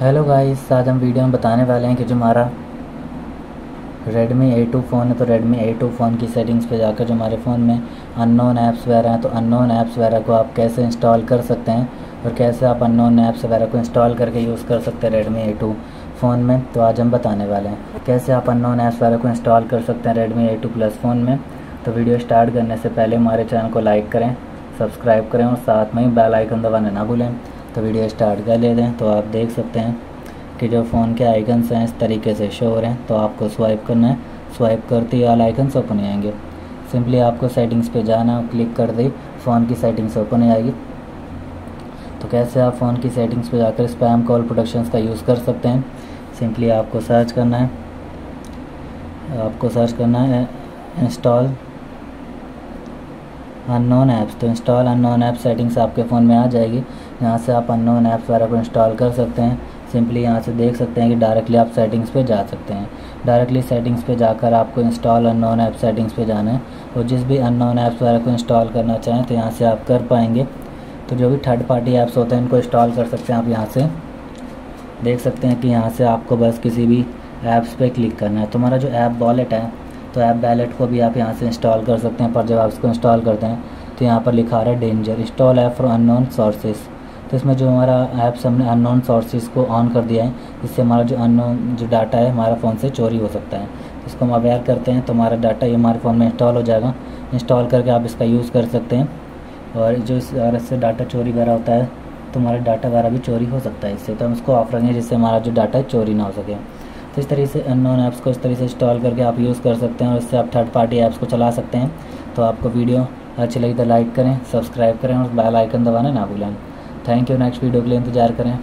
Hello guys आज हम video में बताने वाले हैं कि जो हमारा Redmi A2 फ़ोन है तो Redmi A2 फ़ोन की सेटिंग्स पे जाकर जो हमारे फ़ोन में अननोन ऐप्स वगैरह हैं तो अननोन ऐप्स वगैरह को आप कैसे इंस्टॉल कर सकते हैं और कैसे आप अननोन ऐप्स वगैरह को इंस्टॉल करके यूज़ कर सकते हैं Redmi A2 फ़ोन में तो आज हम बताने वाले हैं। कैसे आप अननोन ऐप्स वगैरह को इंस्टॉल कर सकते हैं Redmi A2 प्लस फ़ोन में तो वीडियो स्टार्ट करने से पहले हमारे चैनल को लाइक करें सब्सक्राइब करें और साथ में ही बेल आइकन दबाना ना भूलें। तो वीडियो स्टार्ट कर ले दें तो आप देख सकते हैं कि जो फ़ोन के आइकन्स हैं, इस तरीके से शो हो रहे हैं। तो आपको स्वाइप करना है। स्वाइप करते ही ऑल आइकन्स ओपन हो आएँगे सिंपली आपको सेटिंग्स पे जाना है क्लिक कर दी, फ़ोन की सेटिंग्स ओपन हो जाएगी। तो कैसे आप फ़ोन की सेटिंग्स पे जाकर स्पैम कॉल प्रोडक्शंस का यूज़ कर सकते हैं? सिंपली आपको सर्च करना है। आपको सर्च करना है इंस्टॉल अननोन ऐप्स तो इंस्टॉल अननोन ऐप सेटिंग्स आपके फ़ोन में आ जाएगी। यहाँ से आप अननोन ऐप्स वगैरह को इंस्टॉल कर सकते हैं। सिंपली यहाँ से देख सकते हैं कि डायरेक्टली आप सेटिंग्स पे जा सकते हैं। डायरेक्टली सेटिंग्स पे जाकर आपको इंस्टॉल अननोन ऐप सेटिंग्स पे जाना है। और जिस भी अननोन ऐप्स वगैरह को इंस्टॉल करना चाहें तो यहाँ से आप कर पाएँगे। तो जो भी थर्ड पार्टी ऐप्स होते हैं, इनको इंस्टॉल कर सकते हैं आप यहाँ से। देख सकते हैं कि यहाँ से आपको बस किसी भी ऐप्स पे क्लिक करना है। तुम्हारा जो ऐप वॉलेट है तो ऐप वैलेट को भी आप यहाँ से इंस्टॉल कर सकते हैं, पर जब आप इसको इंस्टॉल करते हैं तो यहाँ पर लिखा रहा है danger, install app for unknown sources तो इसमें जो हमारा ऐप्स हमने अननोन सोर्सेज को ऑन कर दिया है इससे हमारा जो अननोन जो डाटा है, हमारा फ़ोन से चोरी हो सकता है। इसको हम अवेयर करते हैं तो हमारा डाटा ये हमारे फ़ोन में इंस्टॉल हो जाएगा। इंस्टॉल करके आप इसका यूज़ कर सकते हैं। और जो इस इससे डाटा चोरी वगैरह होता है तो हमारा डाटा वगैरह भी चोरी हो सकता है इससे। तो हम इसको ऑफ़ रखेंगे, जिससे हमारा जो डाटा है, चोरी ना हो सके। तो इस तरीके से अननोन ऐप्स को इस तरीके से इंस्टॉल करके आप यूज़ कर सकते हैं और इससे आप थर्ड पार्टी ऐप्स को चला सकते हैं। तो आपको वीडियो अच्छी लगी तो लाइक करें सब्सक्राइब करें और बेल आइकन दबाना ना भूलें। थैंक यू नेक्स्ट वीडियो के लिए इंतज़ार करें।